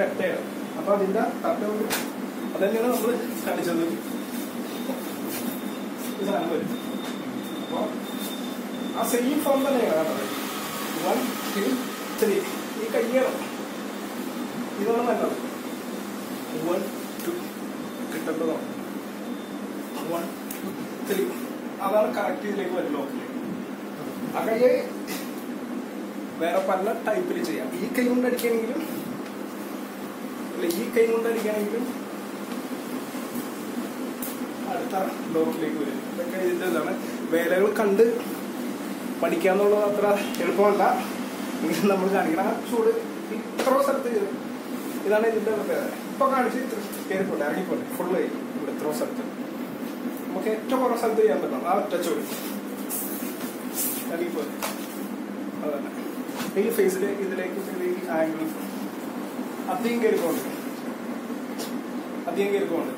അത് രട്ടയാണ് അപ്പൊ അതിന്റെ തട്ട അതന്നെയാണ് നമ്മൾ കണ്ടിച്ചത് ആ സെയിം ഫോം തന്നെയാണ് ഈ കയ്യണം. ഇതാണ് നല്ലത്. വൺ ടു കിട്ടേണ്ടതാണ്. അതാണ് കറക്റ്റ് ഇതിലേക്ക് വരും ലോക്കിലേക്ക് ആ കയ്യെ വേറെ പല ടൈപ്പിൽ ചെയ്യാം. ഈ കൈ കൊണ്ട് അടിക്കണമെങ്കിലും അല്ല ഈ കൈ കൊണ്ട് അടുത്ത ലോക്കിലേക്ക് വരും. ഇതൊക്കെ ഇതിന്റെ ഇതാണ്. വേലകൾ കണ്ട് പഠിക്കാന്നുള്ളത് അത്ര എളുപ്പമല്ല. എങ്കിലും നമ്മൾ കാണിക്കണം ചൂട് ഇത്ര സ്ഥലത്ത് കയറും. ഇതാണ് ഇതിന്റെ പ്രത്യേകത. ഇപ്പൊ കാണിച്ച് കയറിപ്പോട്ടെ ഇറങ്ങിപ്പോട്ടെ. ഫുള്ള് ഇവിടെ ഇത്ര സ്ഥലത്ത്. നമുക്ക് ഏറ്റവും കുറവ് സ്ഥലത്ത് ചെയ്യാൻ പറ്റണം. ആ ഒറ്റ ചൂട്. ഇറങ്ങിപ്പോട്ടെ. അതന്നെ. ഈ ഫേസിലേക്ക് ഇതിലേക്ക് ആംഗിൾ അധികം കയറിക്കോണ്ട് അധികം കയറിക്കോണ്ട്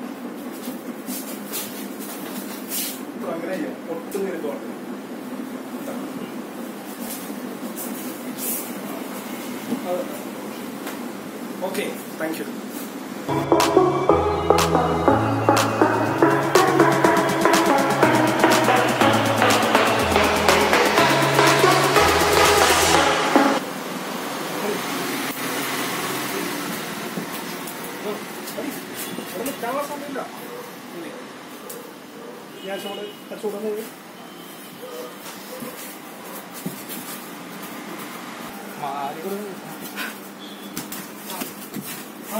അങ്ങനെ ഒട്ടും കയറിക്കോണ്ട് ഓക്കെ താങ്ക് യു. അവിടെ നിൽക്കാനുള്ള സമയമില്ല? ഞാൻ ചൂട് ആ പോയി. ആ